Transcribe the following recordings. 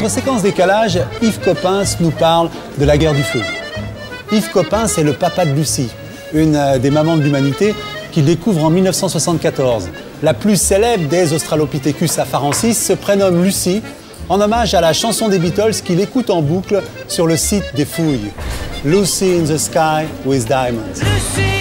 notre séquence décalage, Yves Coppens nous parle de la guerre du feu. Yves Coppens est le papa de Lucie, une euh, des mamans de l'humanité qu'il découvre en 1974. La plus célèbre des Australopithecus afarensis se prénomme Lucie, en hommage à la chanson des Beatles qu'il écoute en boucle sur le site des fouilles. Lucy in the Sky with Diamonds.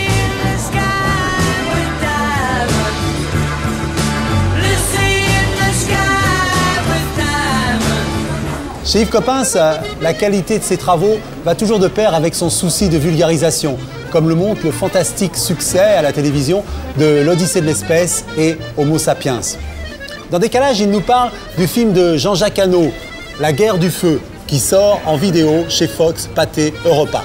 Chez Yves Coppens, la qualité de ses travaux va toujours de pair avec son souci de vulgarisation, comme le montre le fantastique succès à la télévision de L'Odyssée de l'espèce et Homo sapiens. Dans Décalage, il nous parle du film de Jean-Jacques Hano, La guerre du feu, qui sort en vidéo chez Fox, Pathé, Europa.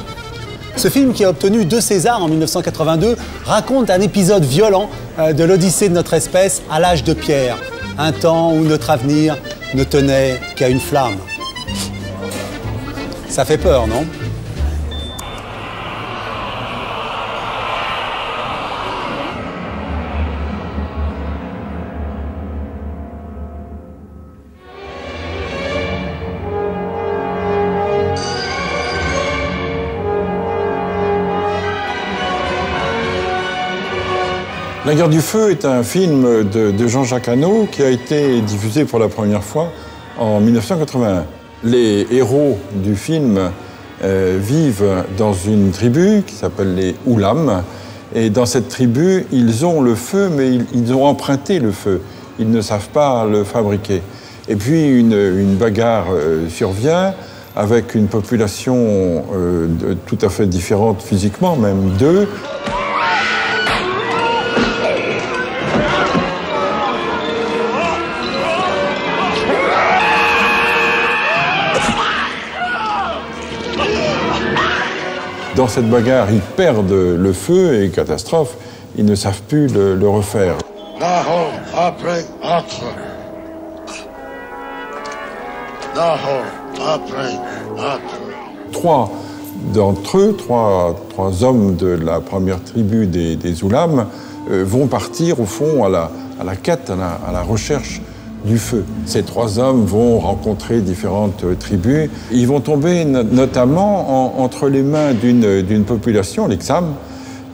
Ce film, qui a obtenu deux Césars en 1982, raconte un épisode violent euh, de l'Odyssée de notre espèce à l'âge de pierre, un temps où notre avenir ne tenait qu'à une flamme. Ça fait peur, non La guerre du feu est un film de, Jean-Jacques Hano qui a été diffusé pour la première fois en 1981 les héros du film euh, vivent dans une tribu qui s'appelle les Oulam. Et dans cette tribu, ils ont le feu, mais ils, ont emprunté le feu. Ils ne savent pas le fabriquer. Et puis une, bagarre euh, survient avec une population euh, tout à fait différente physiquement, même d'eux. Dans cette bagarre, ils perdent le feu et catastrophe, ils ne savent plus le, refaire. après, Trois d'entre eux, trois, trois, hommes de la première tribu des, des Oulam, euh, vont partir au fond à la, à la quête, à la, à la recherche Ces trois hommes vont rencontrer différentes tribus. Ils vont tomber notamment entre les mains d'une population, les Xam,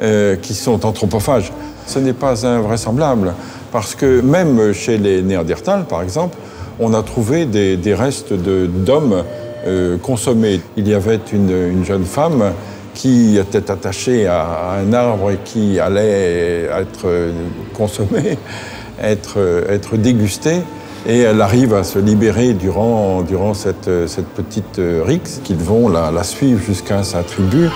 euh, qui sont anthropophages. Ce n'est pas invraisemblable, parce que même chez les Néandertals, par exemple, on a trouvé des, restes d'hommes euh, consommés. Il y avait une, jeune femme qui était attachée à, un arbre et qui allait être consommée, être, être dégustée et elle arrive à se libérer durant, durant cette, petite euh, rixe qu'ils vont la, suivre jusqu'à sa tribu.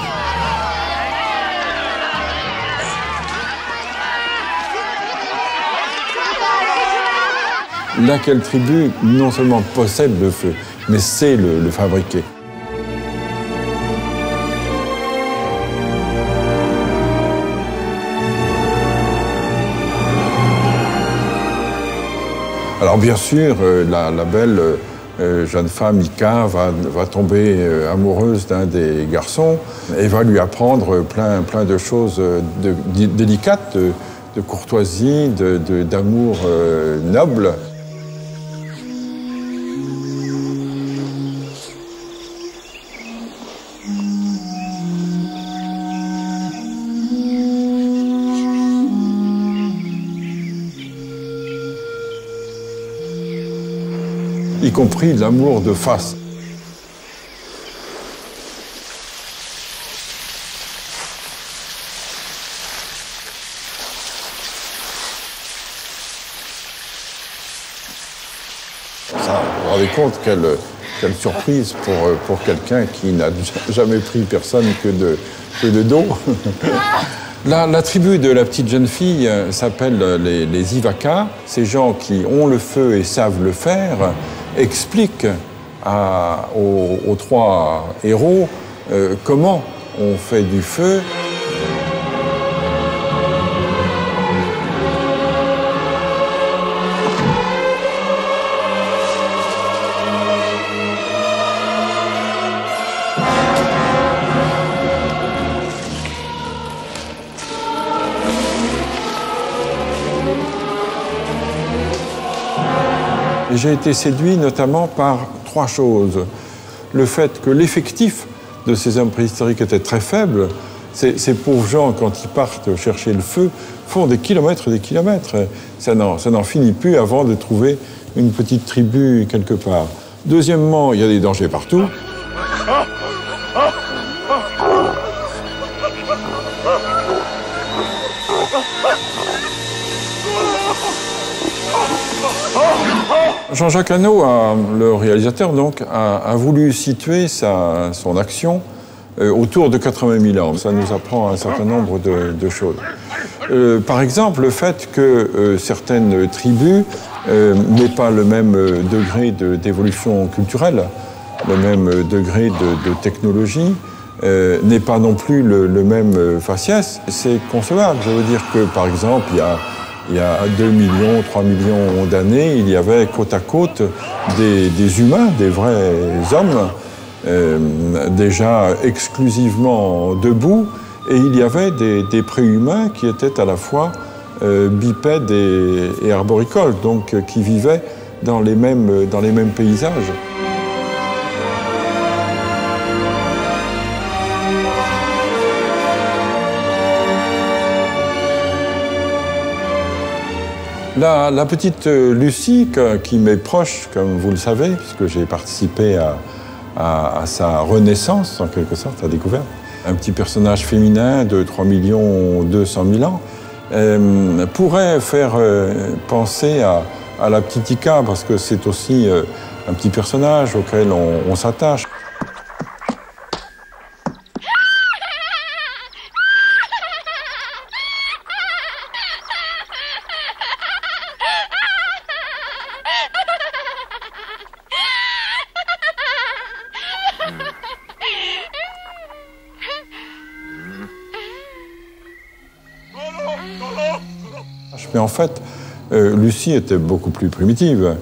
Laquelle tribu non seulement possède le feu, mais sait le fabriquer. Alors bien sûr, euh, la, belle euh, jeune femme, Ika, va, tomber euh, amoureuse d'un des garçons et va lui apprendre plein, plein de choses délicates, de, courtoisie, d'amour noble. Y compris l'amour de face. Vous vous rendez compte quelle, surprise pour, pour quelqu'un qui n'a jamais pris personne que de, dos. La, tribu de la petite jeune fille euh, s'appelle les, les Ivaka. Ces gens qui ont le feu et savent le faire explique aux, trois héros euh, comment on fait du feu. Et j'ai été séduit notamment par trois choses. Le fait que l'effectif de ces hommes préhistoriques était très faible. Ces, ces, pauvres gens, quand ils partent chercher le feu, font des kilomètres et des kilomètres. Ça n'en finit plus avant de trouver une petite tribu quelque part. Deuxièmement, il y a des dangers partout. Jean-Jacques Hano, le réalisateur, donc, a, voulu situer sa, son action euh, autour de 80 000 ans. Ça nous apprend un certain nombre de, choses. Euh, par exemple, le fait que euh, certaines tribus n'aient pas le même degré d'évolution culturelle, le même degré de, technologie, n'est pas non plus le même faciès, c'est concevable. Je veux dire que, par exemple, il y a il y a 2 millions, 3 millions d'années, il y avait côte à côte des, humains, des vrais hommes, euh, déjà exclusivement debout, et il y avait des, préhumains qui étaient à la fois euh, bipèdes et, arboricoles, donc qui vivaient dans les mêmes paysages. La, petite euh, Lucie, qui m'est proche, comme vous le savez, puisque j'ai participé à, sa renaissance, en quelque sorte, à découverte, un petit personnage féminin de 3 200 000 ans, euh, pourrait faire euh, penser à, la petite Ika, parce que c'est aussi un petit personnage auquel on s'attache. Mais en fait, euh, Lucie était beaucoup plus primitive.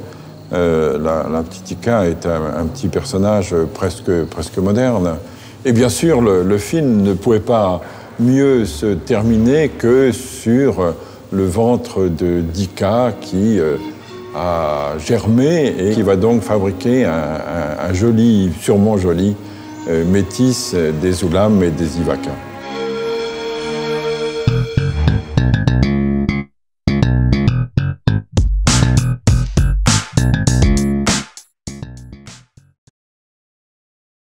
Euh, la, petite Ika était un, petit personnage presque, presque moderne. Et bien sûr, le, film ne pouvait pas mieux se terminer que sur le ventre de d'Ika qui euh, a germé et qui va donc fabriquer un, joli, sûrement joli, métis des Oulam et des Ivaka.